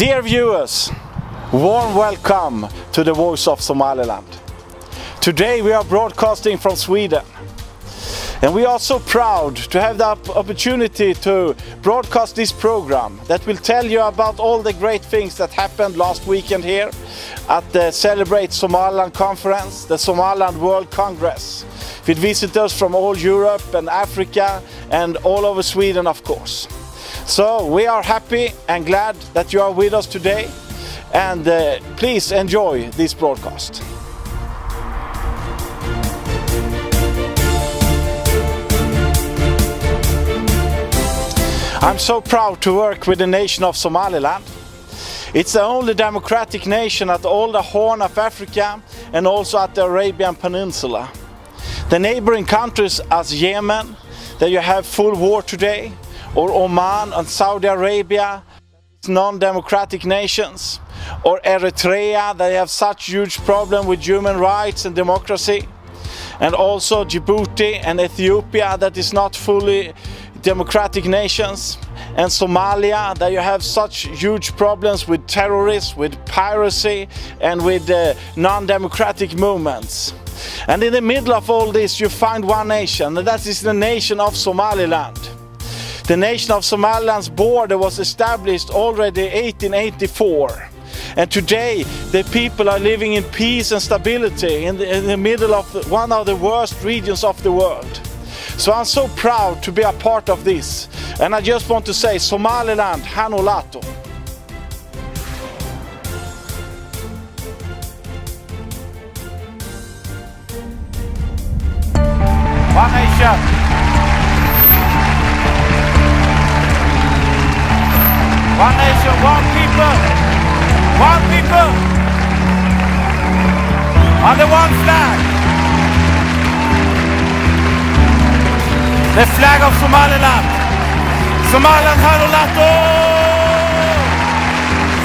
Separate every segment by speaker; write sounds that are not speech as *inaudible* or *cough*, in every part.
Speaker 1: Dear viewers, warm welcome to the Voice of Somaliland. Today we are broadcasting from Sweden. And we are so proud to have the opportunity to broadcast this program that will tell you about all the great things that happened last weekend here at the Celebrate Somaliland conference, the Somaliland World Congress, with visitors from all Europe and Africa and all over Sweden, of course. So we are happy and glad that you are with us today and uh, please enjoy this broadcast. I'm so proud to work with the nation of Somaliland. It's the only democratic nation at all the Horn of Africa and also at the Arabian Peninsula. The neighboring countries as Yemen, that you have full war today, or Oman and Saudi Arabia, non-democratic nations, or Eritrea, they have such huge problem with human rights and democracy, and also Djibouti and Ethiopia that is not fully democratic nations, and Somalia, that you have such huge problems with terrorists, with piracy, and with uh, non-democratic movements. And in the middle of all this, you find one nation, and that is the nation of Somaliland. The nation of Somaliland's border was established already 1884. And today, the people are living in peace and stability in the, in the middle of one of the worst regions of the world. So I'm so proud to be a part of this. And I just want to say, Somaliland, Ha noolaato. Nation. One nation, one people. One people. Under one flag. The flag of Somaliland. Somaliland Ha noolaato.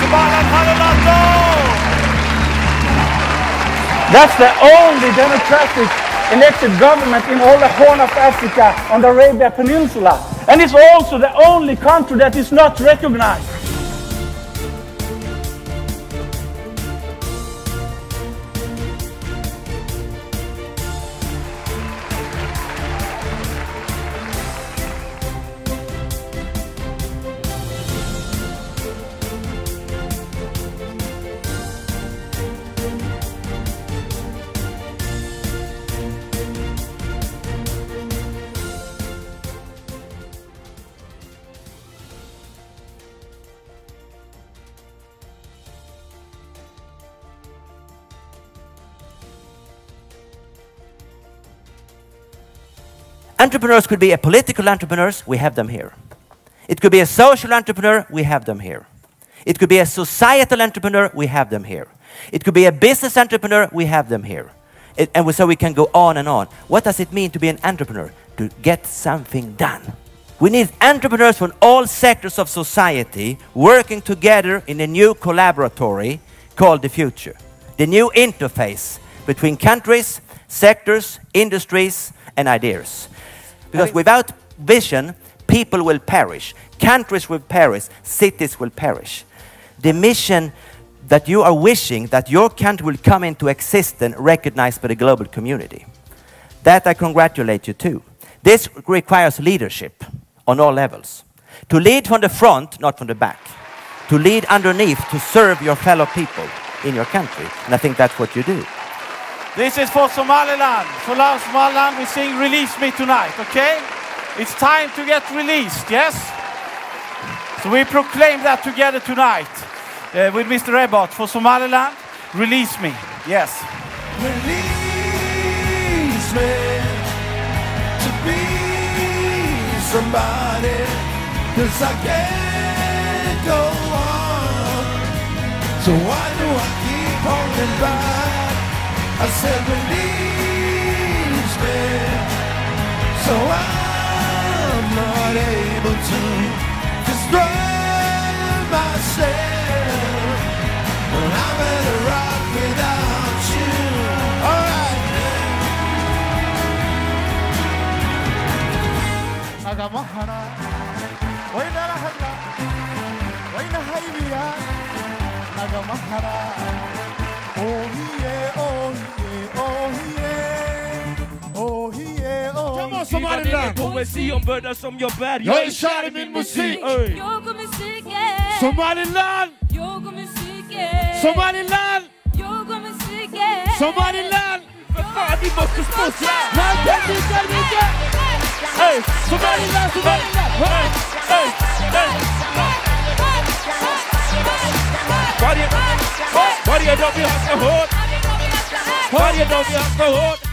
Speaker 1: Somaliland Ha noolaato.
Speaker 2: That's the only democratic elected government in all the Horn of Africa on the Arabia Peninsula. And it's also the only country that is not recognized.
Speaker 3: Entrepreneurs could be a political entrepreneurs, we have them here. It could be a social entrepreneur, we have them here. It could be a societal entrepreneur, we have them here. It could be a business entrepreneur, we have them here. It, and so we can go on and on. What does it mean to be an entrepreneur? To get something done. We need entrepreneurs from all sectors of society working together in a new collaboratory called the future. The new interface between countries, sectors, industries, and ideas. Because without vision, people will perish, countries will perish, cities will perish. The mission that you are wishing that your country will come into existence recognized by the global community. That I congratulate you to. This requires leadership on all levels. To lead from the front, not from the back. To lead underneath, to serve your fellow people in your country. And I think that's what you do.
Speaker 1: This is for Somaliland. For Somaliland, we sing Release Me tonight, okay? It's time to get released, yes? So we proclaim that together tonight uh, with Mr. Ebbot for Somaliland. Release me, yes.
Speaker 4: Release me to be somebody, cause I can't go on. So why do I keep holding back? I said release me So I'm not able to destroy myself But I'm better off without you. Alright
Speaker 5: Handa Wainahaibiya
Speaker 6: kama hara Oh yeah, oh yeah, oh yeah Oh yeah, oh
Speaker 7: Come on,
Speaker 6: yeah
Speaker 7: Somaliland!
Speaker 8: Poesi om bördor som jag bär
Speaker 7: Jag är kär i min musik!
Speaker 8: Ey.
Speaker 9: Jag och musiken,
Speaker 7: Somaliland!
Speaker 9: jag och musiken,
Speaker 7: Somaliland!
Speaker 9: jag och musiken.
Speaker 7: Somaliland!
Speaker 8: För fan, ni måste sponsra!
Speaker 7: Mikael, Mikael, Mikael!
Speaker 8: Ey, Somaliland, Somaliland! Ey, ey, ey. Varje, varje dag vi hackar hårt, varje dag vi hackar hårt.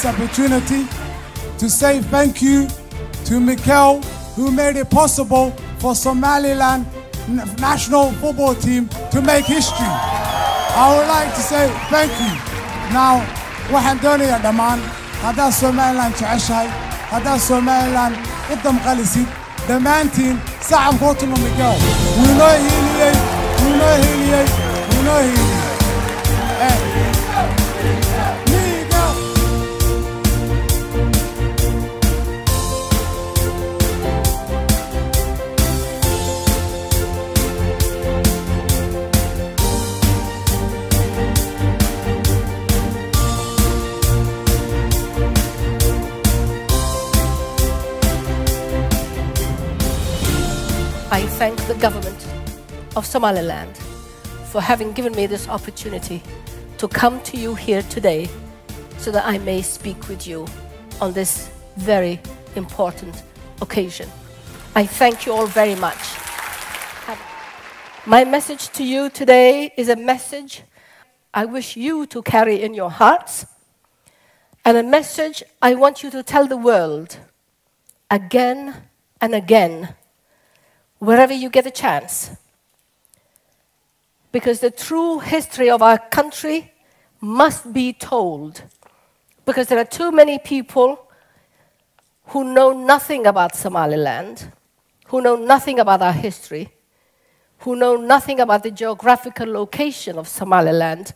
Speaker 6: This opportunity to say thank you to Mikel, who made it possible for Somaliland national football team to make history. I would like to say thank you. Now, waxaan doonayaa dhammaan haddaad Somaliland jeceshahay haddaad Somaliland u damqalisid dhammaantiin sacabka u tuma Mikel wuu inoo hiiliyey wuu inoo hiiliyey wuu inoo hiiliyey
Speaker 10: I thank the government of Somaliland for having given me this opportunity to come to you here today so that I may speak with you on this very important occasion. I thank you all very much. My message to you today is a message I wish you to carry in your hearts and a message I want you to tell the world again and again wherever you get a chance. Because the true history of our country must be told. Because there are too many people who know nothing about Somaliland, who know nothing about our history, who know nothing about the geographical location of Somaliland,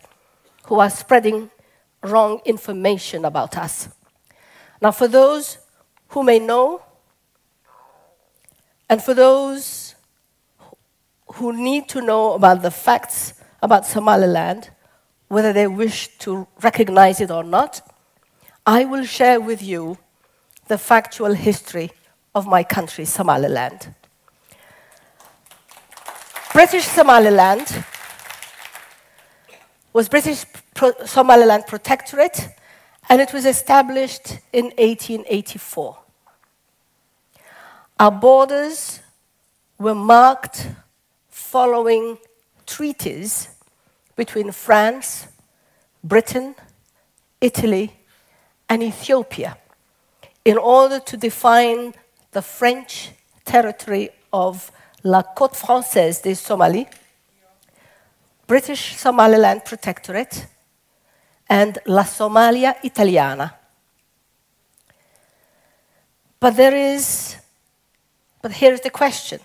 Speaker 10: who are spreading wrong information about us. Now, for those who may know, and for those who need to know about the facts about Somaliland, whether they wish to recognize it or not, I will share with you the factual history of my country, Somaliland. British Somaliland was British Pro- Somaliland Protectorate, and it was established in 1884. Our borders were marked following treaties between France, Britain, Italy, and Ethiopia in order to define the French territory of La Côte Française des Somalie, British Somaliland Protectorate, and La Somalia Italiana. But there is, but here's the question.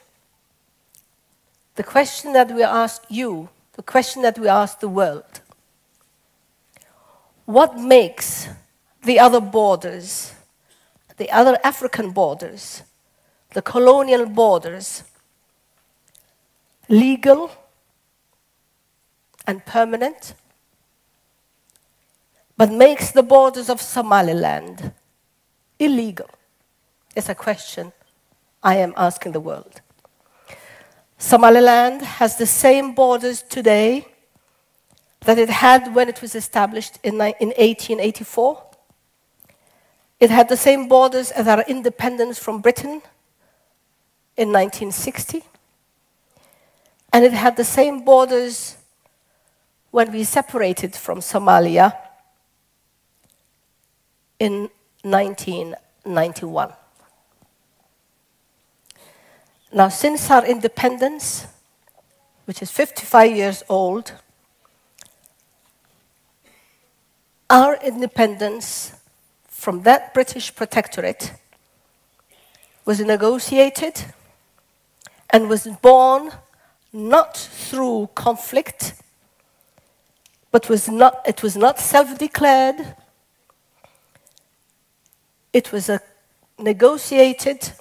Speaker 10: The question that we ask you, the question that we ask the world. What makes the other borders, the other African borders, the colonial borders, legal and permanent, but makes the borders of Somaliland illegal? It's a question I am asking the world. Somaliland has the same borders today that it had when it was established in, 1884. It had the same borders as our independence from Britain in 1960. And it had the same borders when we separated from Somalia in 1991. Now, since our independence, which is 55 years old, our independence from that British protectorate was negotiated and was born not through conflict, but was not, it was not self declared, it was a negotiated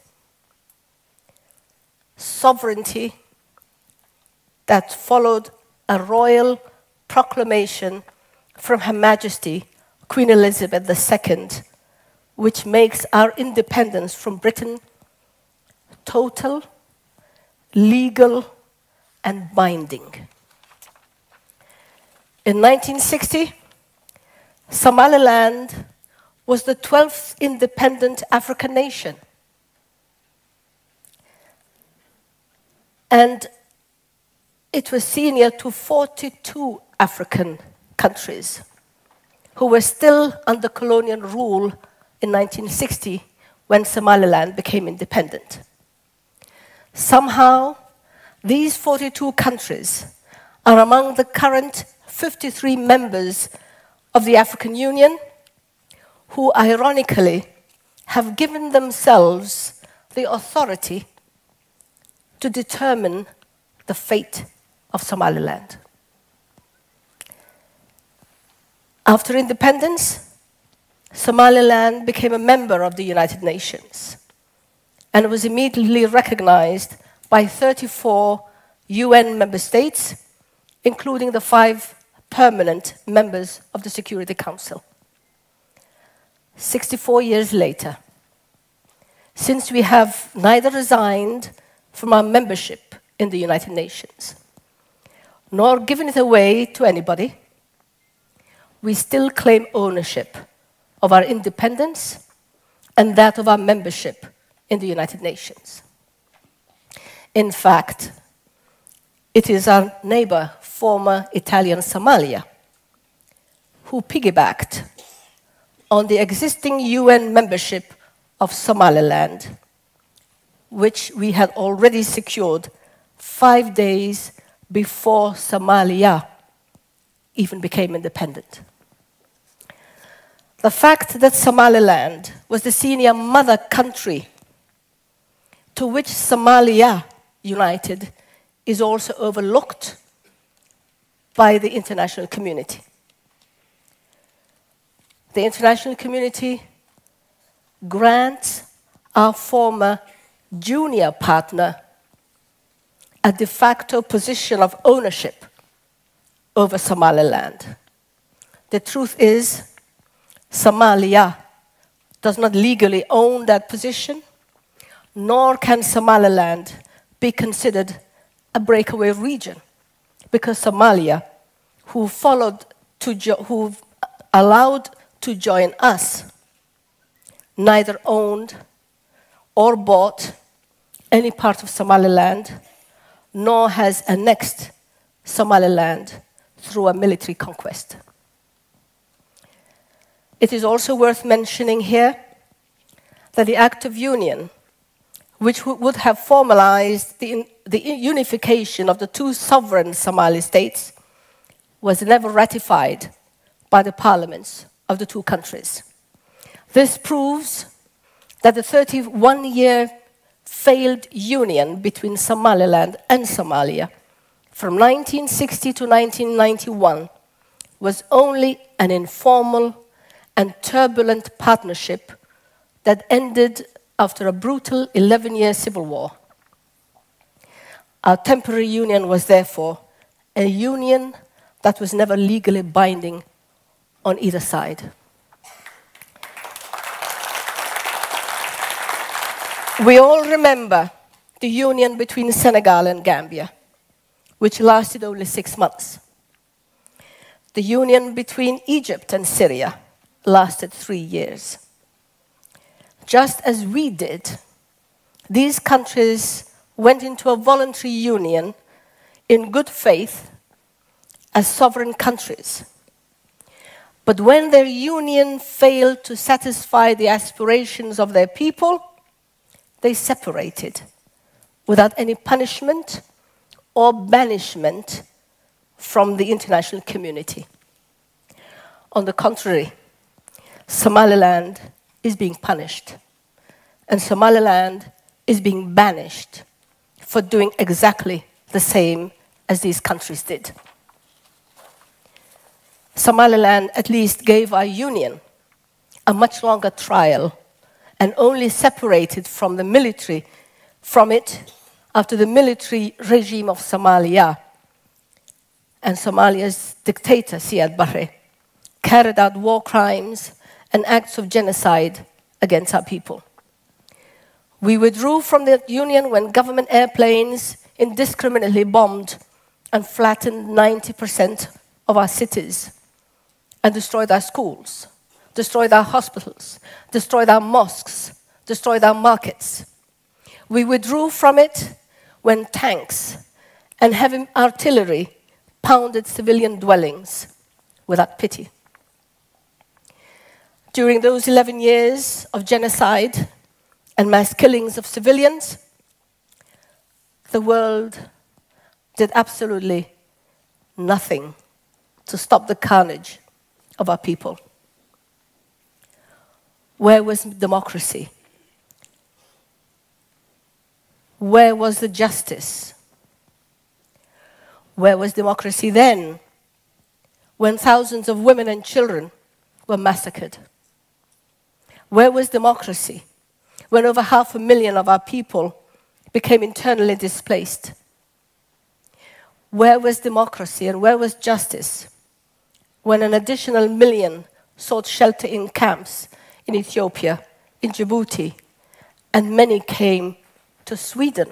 Speaker 10: sovereignty that followed a royal proclamation from Her Majesty Queen Elizabeth II, which makes our independence from Britain total, legal, and binding. In 1960, Somaliland was the 12th independent African nation. And it was senior to 42 African countries who were still under colonial rule in 1960 when Somaliland became independent. Somehow, these 42 countries are among the current 53 members of the African Union who, ironically, have given themselves the authority to determine the fate of Somaliland. After independence, Somaliland became a member of the United Nations and was immediately recognized by 34 UN member states, including the five permanent members of the Security Council. 64 years later, since we have neither resigned from our membership in the United Nations nor given it away to anybody, we still claim ownership of our independence and that of our membership in the United Nations. In fact, it is our neighbor, former Italian Somalia, who piggybacked on the existing UN membership of Somaliland, which we had already secured five days before Somalia even became independent. The fact that Somaliland was the senior mother country to which Somalia united is also overlooked by the international community. The international community grants our former junior partner a de facto position of ownership over Somaliland. The truth is, Somalia does not legally own that position, nor can Somaliland be considered a breakaway region, because Somalia, who followed to who allowed to join us, neither owned or bought any part of Somaliland, nor has annexed Somaliland through a military conquest. It is also worth mentioning here that the Act of Union, which would have formalized the, the unification of the two sovereign Somali states, was never ratified by the parliaments of the two countries. This proves that the 31 year failed union between Somaliland and Somalia from 1960 to 1991 was only an informal and turbulent partnership that ended after a brutal 11 year civil war. Our temporary union was therefore a union that was never legally binding on either side. We all remember the union between Senegal and Gambia, which lasted only six months. The union between Egypt and Syria lasted three years. Just as we did, these countries went into a voluntary union in good faith as sovereign countries. But when their union failed to satisfy the aspirations of their people, they separated without any punishment or banishment from the international community. On the contrary, Somaliland is being punished, and Somaliland is being banished for doing exactly the same as these countries did. Somaliland at least gave our union a much longer trial and only separated from the military from it after the military regime of Somalia and Somalia's dictator Siad Barre carried out war crimes and acts of genocide against our people. We withdrew from the Union when government airplanes indiscriminately bombed and flattened 90% of our cities and destroyed our schools, destroyed our hospitals, destroyed our mosques, destroyed our markets. We withdrew from it when tanks and heavy artillery pounded civilian dwellings without pity. During those 11 years of genocide and mass killings of civilians, the world did absolutely nothing to stop the carnage of our people. Where was democracy? Where was the justice? Where was democracy then when thousands of women and children were massacred? Where was democracy when over half a million of our people became internally displaced? Where was democracy and where was justice when an additional million sought shelter in camps in Ethiopia, in Djibouti, and many came to Sweden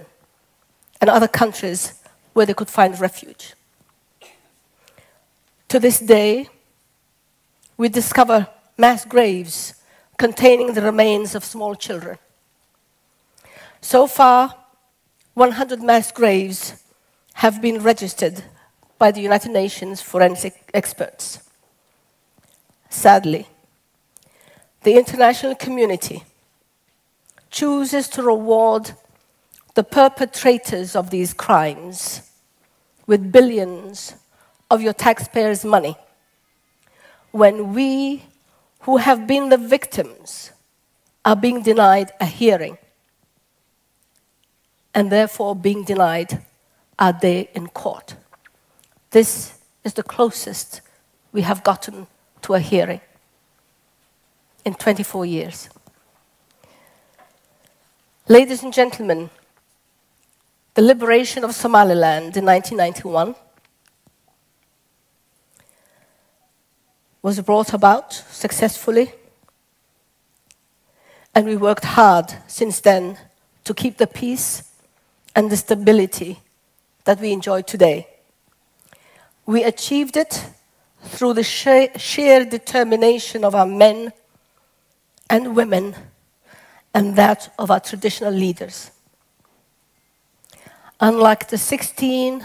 Speaker 10: and other countries where they could find refuge? To this day, we discover mass graves containing the remains of small children. So far, 100 mass graves have been registered by the United Nations forensic experts. Sadly, the international community chooses to reward the perpetrators of these crimes with billions of your taxpayers' money when we who have been the victims are being denied a hearing and therefore being denied our day in court. This is the closest we have gotten to a hearing in 24 years. Ladies and gentlemen, the liberation of Somaliland in 1991 was brought about successfully, and we worked hard since then to keep the peace and the stability that we enjoy today. We achieved it through the sheer, determination of our men and women and that of our traditional leaders. Unlike the 16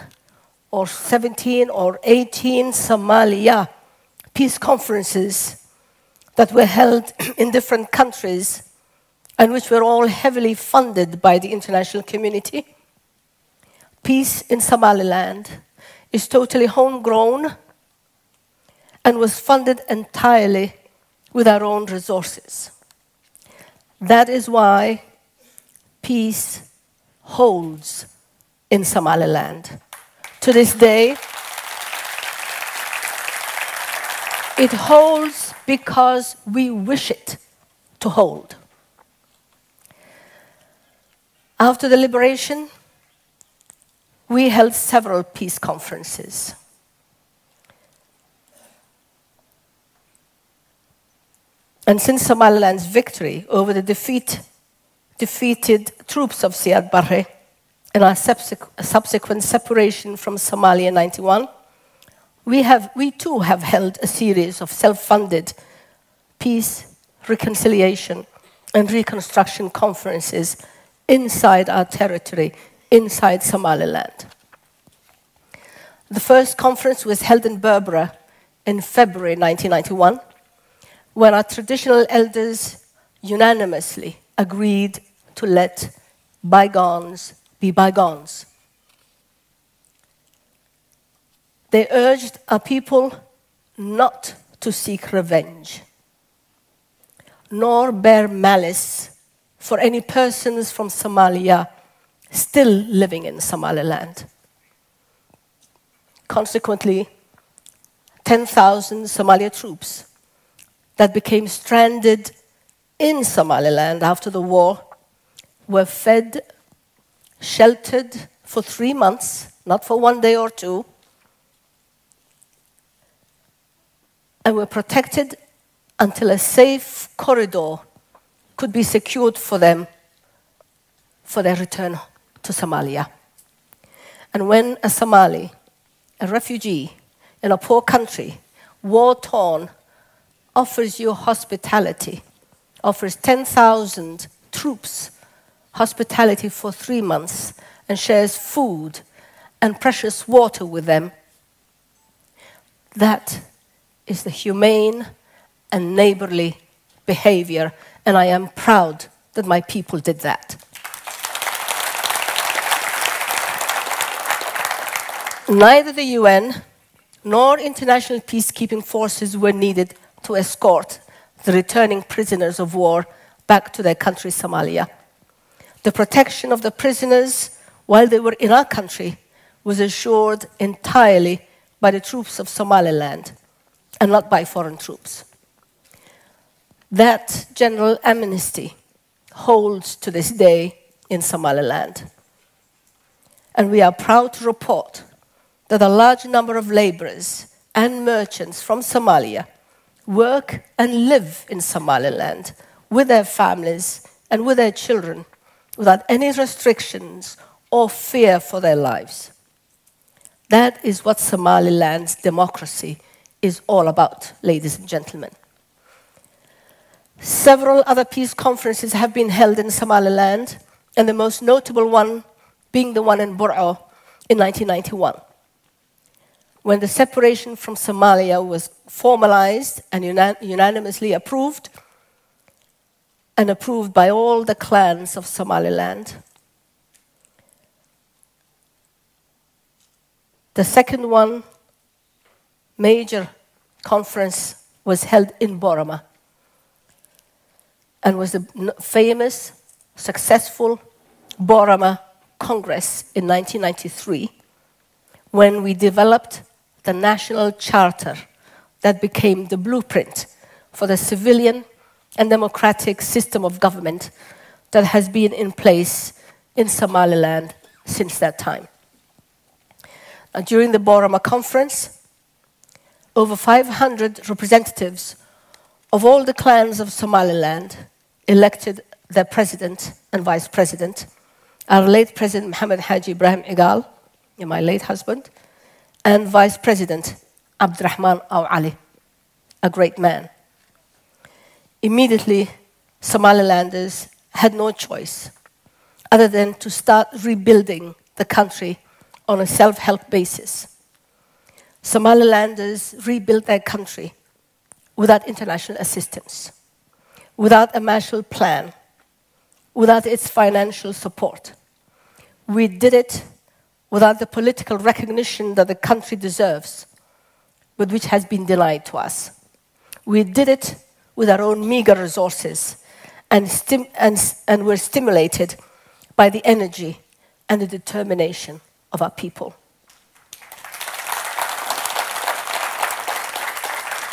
Speaker 10: or 17 or 18 Somalia peace conferences that were held *clears throat* in different countries and which were all heavily funded by the international community, peace in Somaliland is totally homegrown and was funded entirely with our own resources. That is why peace holds in Somaliland. To this day, it holds because we wish it to hold. After the liberation, we held several peace conferences. And since Somaliland's victory over the defeat, defeated troops of Siad Barre and our subsequent separation from Somalia in 91, we, have, we too have held a series of self funded peace, reconciliation, and reconstruction conferences inside our territory, inside Somaliland. The first conference was held in Berbera in February 1991 when our traditional elders unanimously agreed to let bygones be bygones. They urged our people not to seek revenge, nor bear malice for any persons from Somalia still living in Somaliland. Consequently, 10,000 Somalia troops that became stranded in Somaliland after the war were fed, sheltered for three months, not for one day or two, and were protected until a safe corridor could be secured for them for their return to Somalia. And when a Somali, a refugee in a poor country, war torn, offers you hospitality, offers 10,000 troops hospitality for three months, and shares food and precious water with them, that is the humane and neighborly behavior, and I am proud that my people did that. Neither the UN nor international peacekeeping forces were needed to escort the returning prisoners of war back to their country, Somalia. The protection of the prisoners while they were in our country was assured entirely by the troops of Somaliland and not by foreign troops. That general amnesty holds to this day in Somaliland. And we are proud to report that a large number of laborers and merchants from Somalia work and live in Somaliland with their families and with their children without any restrictions or fear for their lives. That is what Somaliland's democracy is all about, ladies and gentlemen. Several other peace conferences have been held in Somaliland, and the most notable one being the one in Bur'o in 1991. When the separation from Somalia was formalized and unan- unanimously approved, and approved by all the clans of Somaliland. The second one, major conference, was held in Borama and was the famous, successful Borama Congress in 1993 when we developed the national charter that became the blueprint for the civilian and democratic system of government that has been in place in Somaliland since that time. During the Borama conference, over 500 representatives of all the clans of Somaliland elected their president and vice president. Our late President Mohammed Haji Ibrahim Egal, my late husband, and Vice President Abdurrahman Aw Ali, a great man. Immediately, Somalilanders had no choice other than to start rebuilding the country on a self help basis. Somalilanders rebuilt their country without international assistance, without a Marshall Plan, without its financial support. We did it without the political recognition that the country deserves, but which has been denied to us. We did it with our own meager resources and, and, and were stimulated by the energy and the determination of our people.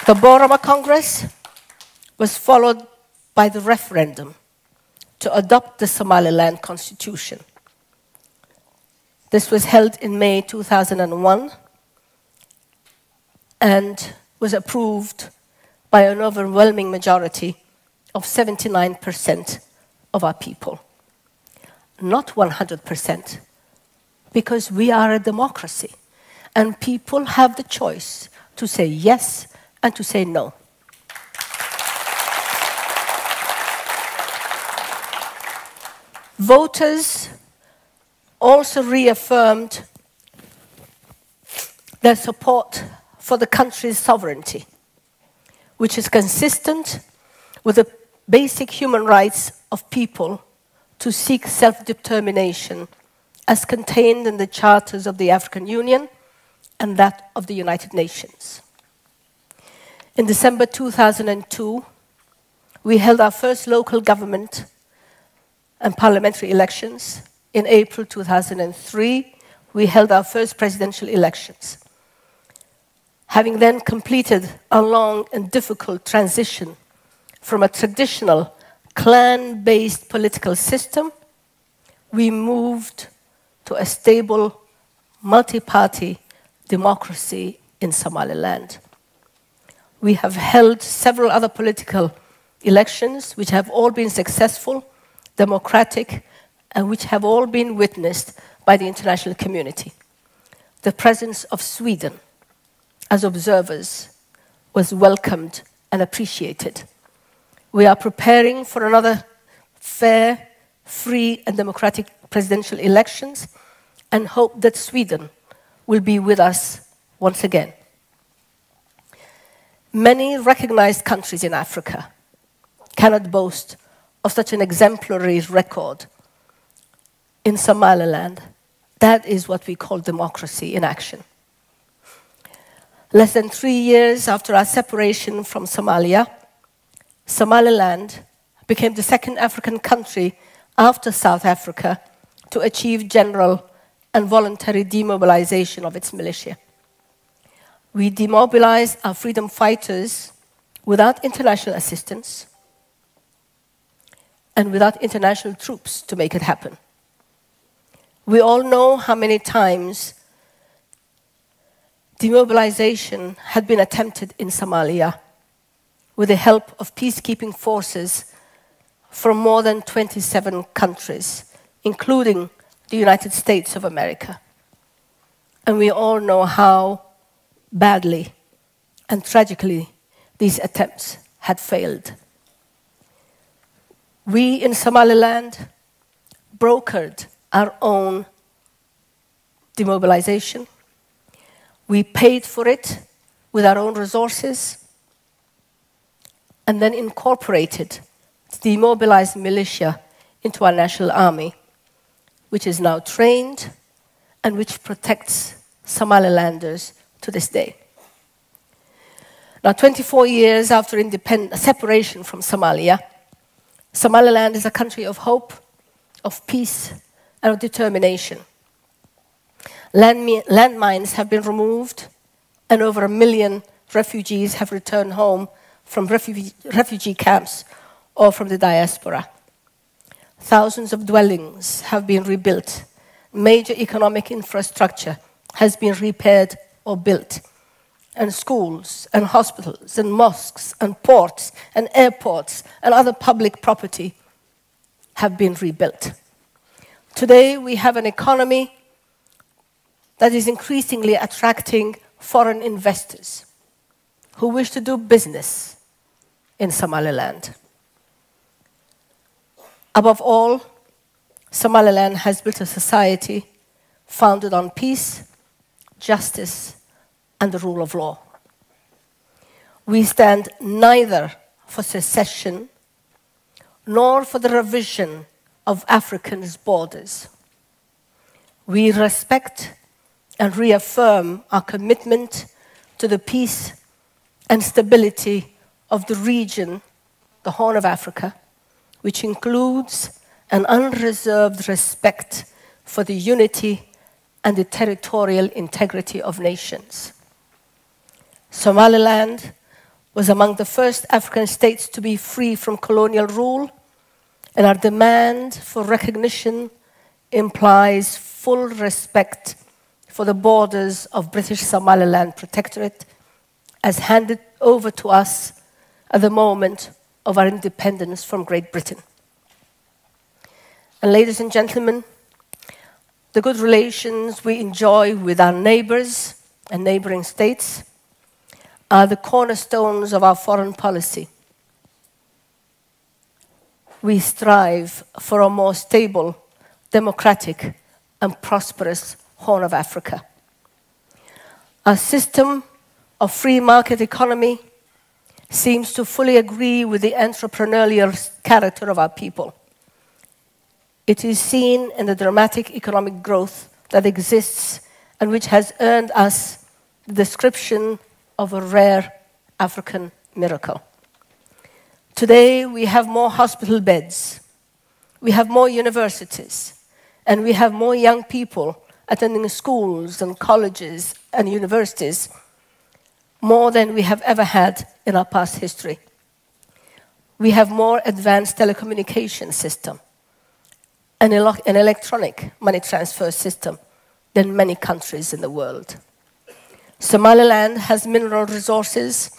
Speaker 10: The Borama Congress was followed by the referendum to adopt the Somaliland Constitution. This was held in May 2001 and was approved by an overwhelming majority of 79% of our people. Not 100%, because we are a democracy and people have the choice to say yes and to say no. Voters also reaffirmed their support for the country's sovereignty, which is consistent with the basic human rights of people to seek self determination as contained in the charters of the African Union and that of the United Nations. In December 2002, we held our first local government and parliamentary elections. In April 2003, we held our first presidential elections. Having then completed a long and difficult transition from a traditional clan based political system, we moved to a stable multi party democracy in Somaliland. We have held several other political elections which have all been successful, democratic, which have all been witnessed by the international community. The presence of Sweden as observers was welcomed and appreciated. We are preparing for another fair, free, and democratic presidential elections and hope that Sweden will be with us once again. Many recognized countries in Africa cannot boast of such an exemplary record. In Somaliland, that is what we call democracy in action. Less than three years after our separation from Somalia, Somaliland became the second African country after South Africa to achieve general and voluntary demobilization of its militia. We demobilized our freedom fighters without international assistance and without international troops to make it happen. We all know how many times demobilization had been attempted in Somalia with the help of peacekeeping forces from more than 27 countries, including the United States of America. And we all know how badly and tragically these attempts had failed. We in Somaliland brokered our own demobilization. We paid for it with our own resources and then incorporated the demobilized militia into our national army, which is now trained and which protects Somalilanders to this day. Now, 24 years after separation from Somalia, Somaliland is a country of hope, of peace, and of determination. Landmines have been removed, and over a million refugees have returned home from refugee, refugee camps or from the diaspora. Thousands of dwellings have been rebuilt. Major economic infrastructure has been repaired or built. And schools and hospitals and mosques and ports and airports and other public property have been rebuilt. Today we have an economy that is increasingly attracting foreign investors who wish to do business in Somaliland. Above all, Somaliland has built a society founded on peace, justice, and the rule of law. We stand neither for secession nor for the revision of Africa's borders. We respect and reaffirm our commitment to the peace and stability of the region, the Horn of Africa, which includes an unreserved respect for the unity and the territorial integrity of nations. Somaliland was among the first African states to be free from colonial rule, and our demand for recognition implies full respect for the borders of British Somaliland Protectorate as handed over to us at the moment of our independence from Great Britain. And ladies and gentlemen, the good relations we enjoy with our neighbors and neighboring states are the cornerstones of our foreign policy. We strive for a more stable, democratic, and prosperous Horn of Africa. Our system of free market economy seems to fully agree with the entrepreneurial character of our people. It is seen in the dramatic economic growth that exists and which has earned us the description of a rare African miracle. Today, we have more hospital beds, we have more universities, and we have more young people attending schools and colleges and universities, more than we have ever had in our past history. We have more advanced telecommunication system, an, an electronic money transfer system than many countries in the world. Somaliland has mineral resources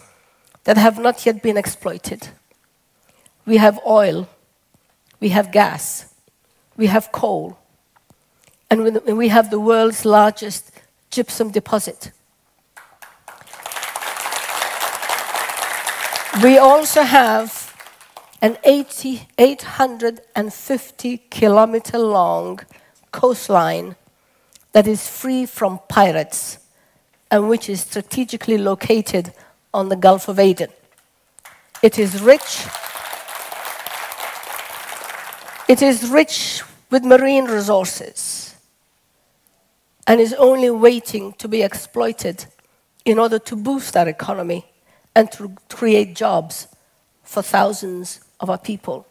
Speaker 10: that have not yet been exploited. We have oil, we have gas, we have coal, and we- have the world's largest gypsum deposit. We also have an 80, 850 kilometer long coastline that is free from pirates and which is strategically located on the Gulf of Aden. It is rich. It is rich with marine resources and is only waiting to be exploited in order to boost our economy and to create jobs for thousands of our people.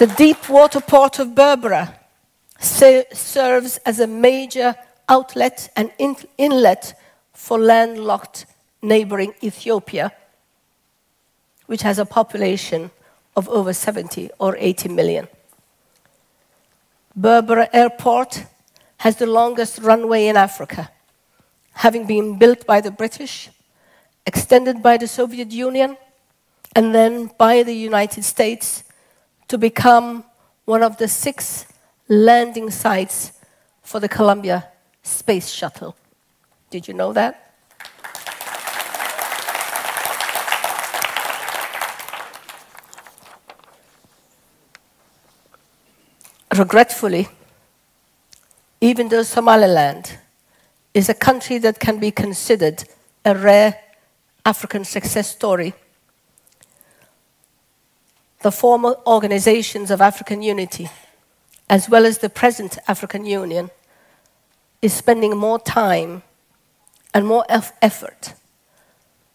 Speaker 10: The deep water port of Berbera serves as a major outlet and inlet for landlocked neighboring Ethiopia, which has a population of over 70 or 80 million. Berbera Airport has the longest runway in Africa, having been built by the British, extended by the Soviet Union, and then by the United States to become one of the six landing sites for the Columbia Space Shuttle. Did you know that? Regretfully, even though Somaliland is a country that can be considered a rare African success story, the former organizations of African unity, as well as the present African Union, is spending more time and more effort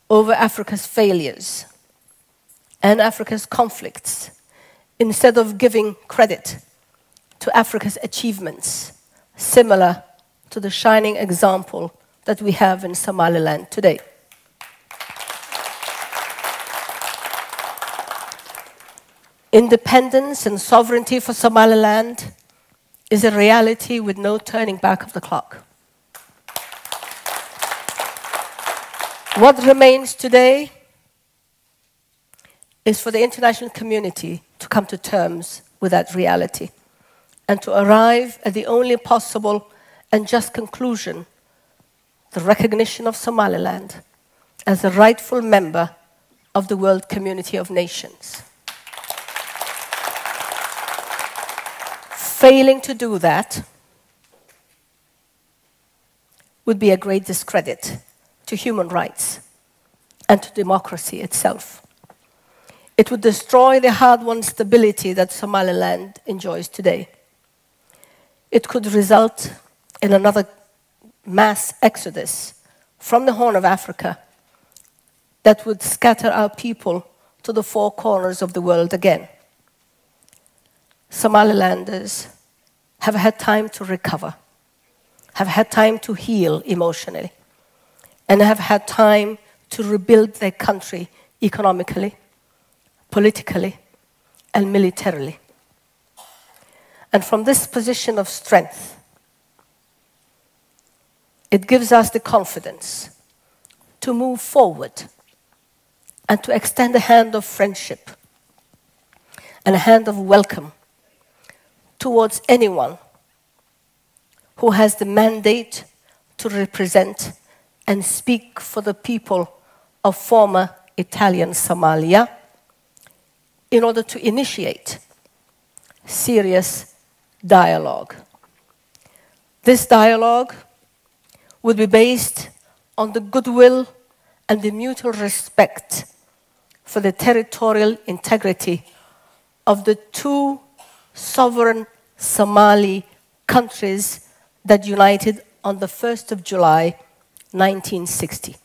Speaker 10: over Africa's failures and Africa's conflicts instead of giving credit to Africa's achievements, similar to the shining example that we have in Somaliland today. Independence and sovereignty for Somaliland is a reality with no turning back of the clock. What remains today is for the international community to come to terms with that reality and to arrive at the only possible and just conclusion the recognition of Somaliland as a rightful member of the world community of nations. Failing to do that would be a great discredit to human rights and to democracy itself. It would destroy the hard won stability that Somaliland enjoys today. It could result in another mass exodus from the Horn of Africa that would scatter our people to the four corners of the world again. Somalilanders have had time to recover, have had time to heal emotionally, and have had time to rebuild their country economically, politically, and militarily. And from this position of strength, it gives us the confidence to move forward and to extend a hand of friendship and a hand of welcome towards anyone who has the mandate to represent and speak for the people of former Italian Somalia in order to initiate serious dialogue. This dialogue would be based on the goodwill and the mutual respect for the territorial integrity of the two sovereign Somali countries that united on the 1st of July 1960.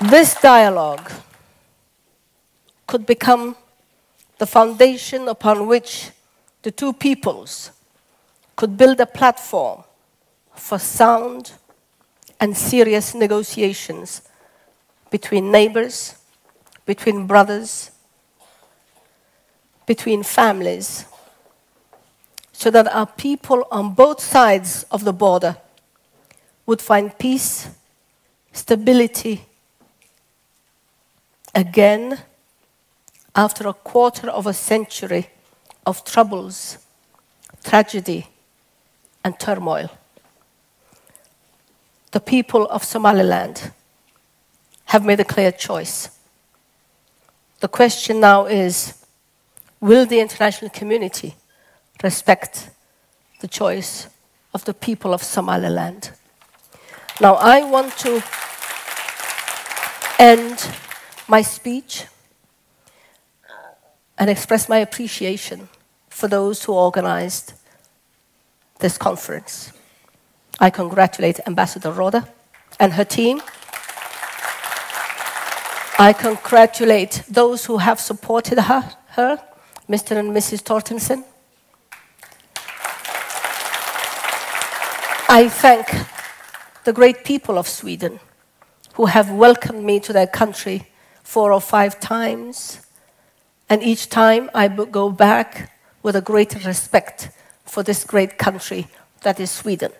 Speaker 10: This dialogue could become the foundation upon which the two peoples could build a platform for sound and serious negotiations between neighbors, between brothers, between families, so that our people on both sides of the border would find peace, stability, again after a quarter of a century of troubles, tragedy, and turmoil. The people of Somaliland have made a clear choice. The question now is will the international community respect the choice of the people of Somaliland? Now, I want to end my speech and express my appreciation for those who organized this conference. I congratulate Ambassador Rhoda and her team. I congratulate those who have supported her, her Mr. and Mrs. Torstensson. I thank the great people of Sweden who have welcomed me to their country four or five times. And each time I go back with a greater respect for this great country that is Sweden.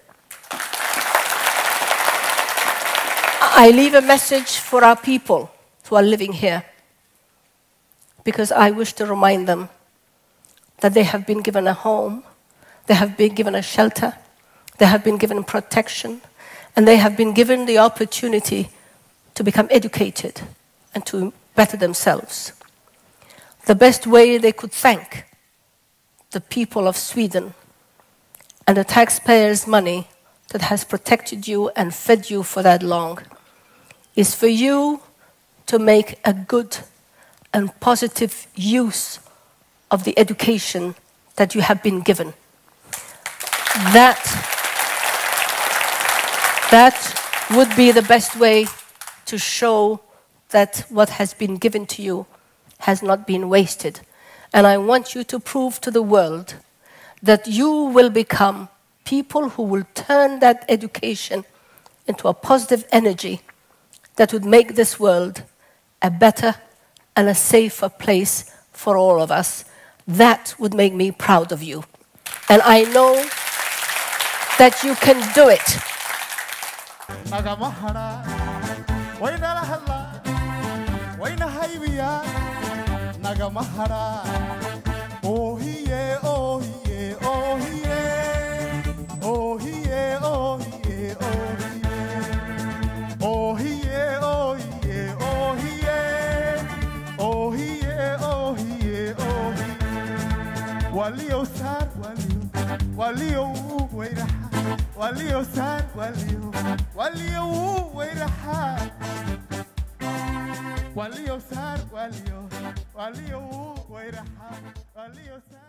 Speaker 10: I leave a message for our people who are living here because I wish to remind them that they have been given a home, they have been given a shelter, they have been given protection, and they have been given the opportunity to become educated and to better themselves. The best way they could thank the people of Sweden and the taxpayers' money that has protected you and fed you for that long is for you to make a good and positive use of the education that you have been given. That, that would be the best way to show that what has been given to you has not been wasted. And I want you to prove to the world that you will become people who will turn that education into a positive energy that would make this world a better and a safer place for all of us. That would make me proud of you. And I know that you can do it.
Speaker 7: Nagamahara. Oh, he, yeah, oh, he, yeah, oh, he, yeah. Oh, he, yeah, oh, he, yeah, oh, he, yeah. Oh, he, yeah, oh, he, yeah, oh, he, yeah. Oh, he, yeah, oh, he, yeah, oh, he, yeah. Walio sar, walio, walio uweiraha. Walio sar, walio, walio uweiraha. Walio sar, walio walio uu wayrahana walio saa